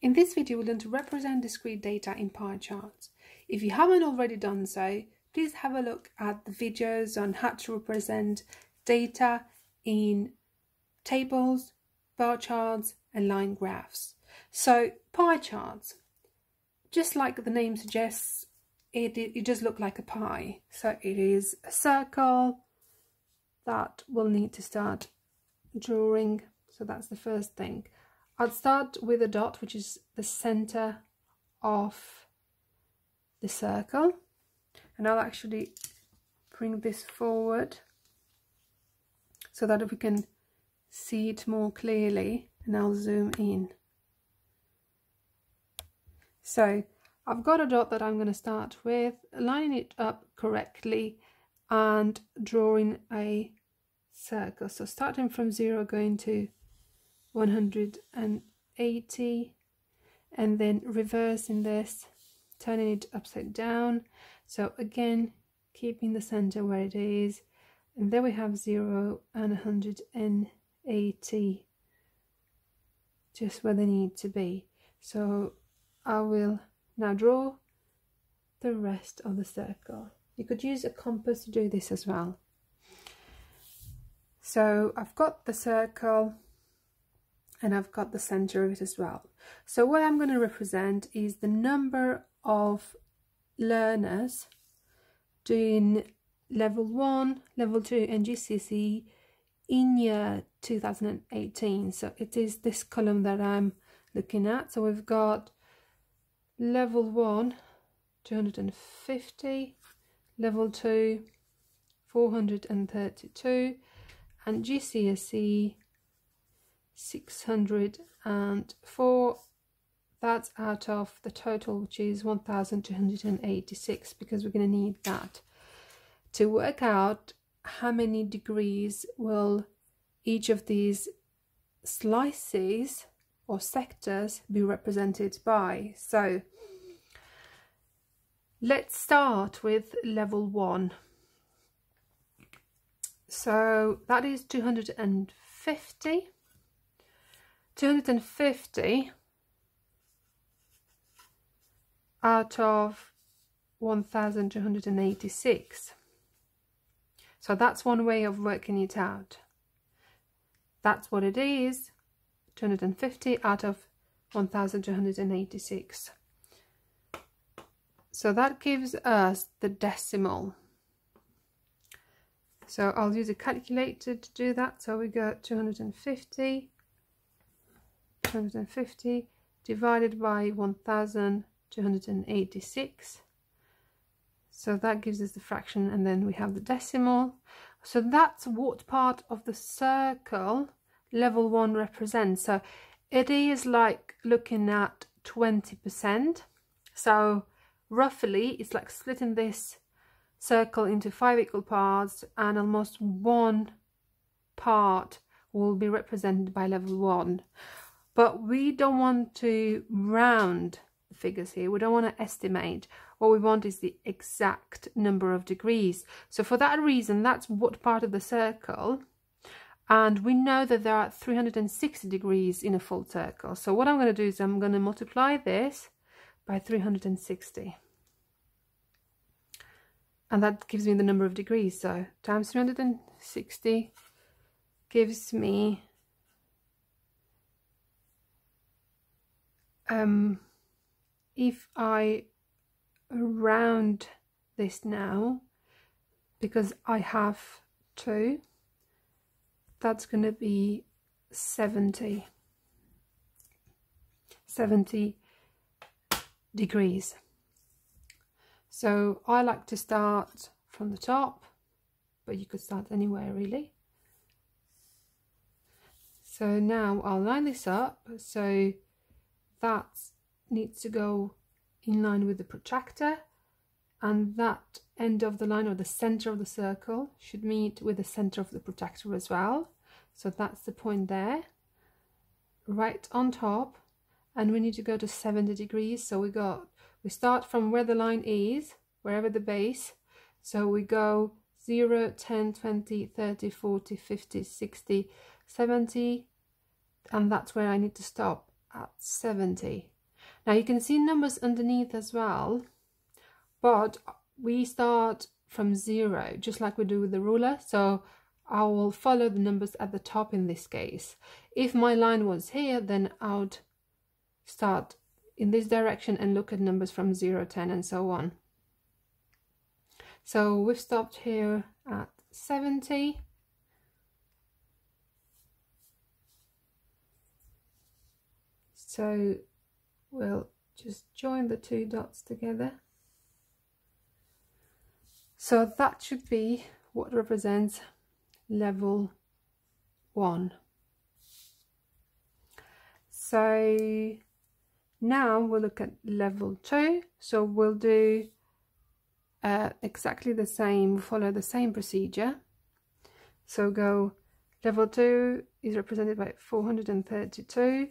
In this video, we're going to represent discrete data in pie charts. If you haven't already done so, please have a look at the videos on how to represent data in tables, bar charts, and line graphs. So, pie charts, just like the name suggests, it, it, it does look like a pie. So it is a circle that we'll need to start drawing. So that's the first thing. I'll start with a dot, which is the center of the circle. And I'll actually bring this forward so that we can see it more clearly. And I'll zoom in. So I've got a dot that I'm going to start with, lining it up correctly and drawing a circle. So starting from zero, going to 180 and then reversing this turning it upside down. So again keeping the center where it is. And there we have 0 and 180 just where they need to be. So I will now draw the rest of the circle. You could use a compass to do this as well. So I've got the circle and I've got the center of it as well. So what I'm going to represent is the number of learners doing level 1, level 2 and GCSE in year 2018. So it is this column that I'm looking at. So we've got level 1, 250, level 2, 432 and GCSE 604 that's out of the total which is 1286 because we're going to need that to work out how many degrees will each of these slices or sectors be represented by. So let's start with level 1 so that is 250 250 out of 1286 so that's one way of working it out. That's what it is 250 out of 1286 so that gives us the decimal. So I'll use a calculator to do that. So we got 250 250 divided by 1286 so that gives us the fraction and then we have the decimal. So that's what part of the circle level 1 represents. So it is like looking at 20% so roughly it's like splitting this circle into five equal parts and almost one part will be represented by level 1 but we don't want to round the figures here. We don't want to estimate. What we want is the exact number of degrees. So for that reason, that's what part of the circle. And we know that there are 360 degrees in a full circle. So what I'm going to do is I'm going to multiply this by 360. And that gives me the number of degrees. So times 360 gives me um, if I round this now, because I have two, that's going to be 70, 70 degrees. So I like to start from the top, but you could start anywhere really. So now I'll line this up. So that needs to go in line with the protractor and that end of the line or the center of the circle should meet with the center of the protractor as well. So that's the point there. Right on top and we need to go to 70 degrees. So we got we start from where the line is wherever the base. So we go 0 10 20 30 40 50 60 70 and that's where I need to stop at 70. Now you can see numbers underneath as well, but we start from zero, just like we do with the ruler. So I will follow the numbers at the top in this case. If my line was here, then I would start in this direction and look at numbers from 0, 10 and so on. So we've stopped here at 70. So we'll just join the two dots together. So that should be what represents level 1. So now we'll look at level 2. So we'll do uh, exactly the same, follow the same procedure. So go level 2 is represented by 432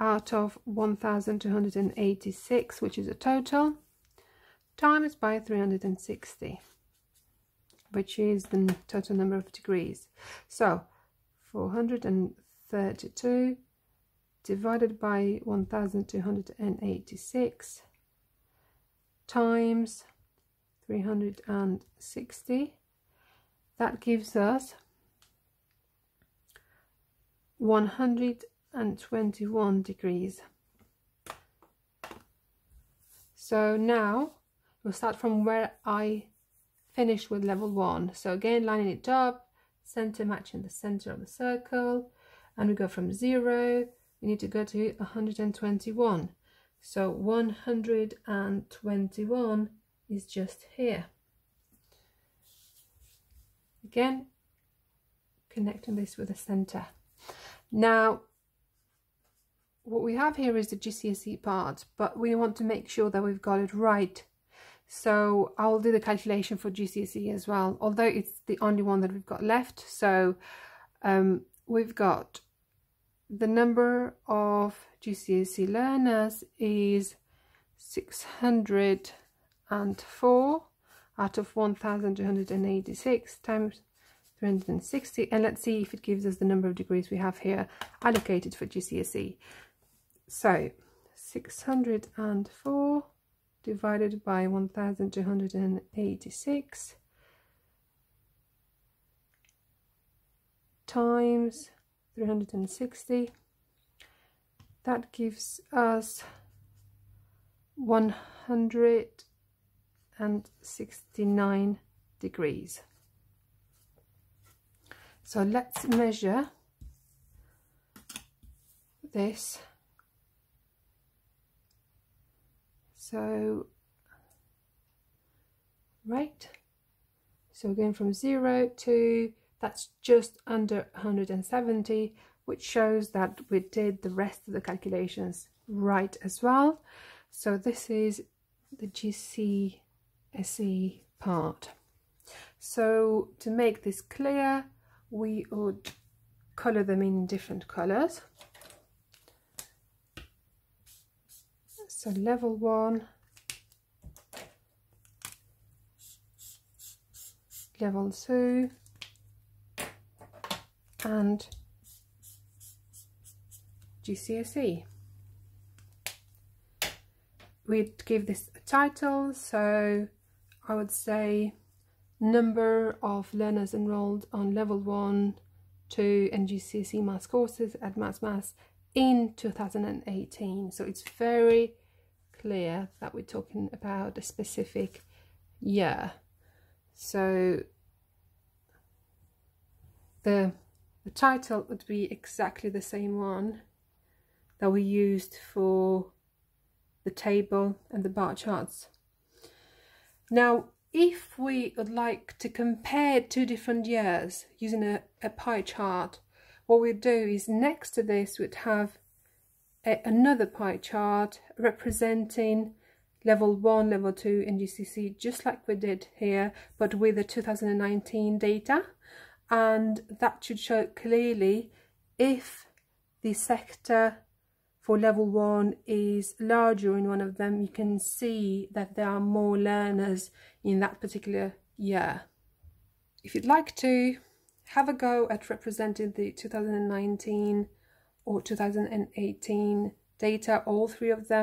out of 1286 which is a total times by 360 which is the total number of degrees. So 432 divided by 1286 times 360 that gives us 121 degrees. So now we'll start from where I finished with level one. So again lining it up center matching the center of the circle and we go from zero. We need to go to 121 so 121 is just here. Again connecting this with the center. Now what we have here is the GCSE part but we want to make sure that we've got it right so I'll do the calculation for GCSE as well, although it's the only one that we've got left. So um, we've got the number of GCSE learners is 604 out of 1286 times 360 and let's see if it gives us the number of degrees we have here allocated for GCSE. So 604 divided by 1286 times 360 that gives us 169 degrees. So let's measure this so right. So we're going from 0 to that's just under 170 which shows that we did the rest of the calculations right as well. So this is the GCSE part. So to make this clear we would color them in different colors so level one. Level two. And GCSE we'd give this a title so I would say number of learners enrolled on level 1 2 and GCSE maths courses at Mars Maths in 2018 so it's very clear that we're talking about a specific year. So the, the title would be exactly the same one that we used for the table and the bar charts. Now, if we would like to compare two different years using a, a pie chart, what we'd do is next to this we'd have a, another pie chart representing level 1, level 2 in GCSE just like we did here but with the 2019 data and that should show clearly if the sector for level 1 is larger in one of them you can see that there are more learners in that particular year. If you'd like to have a go at representing the 2019 or 2018 data, all three of them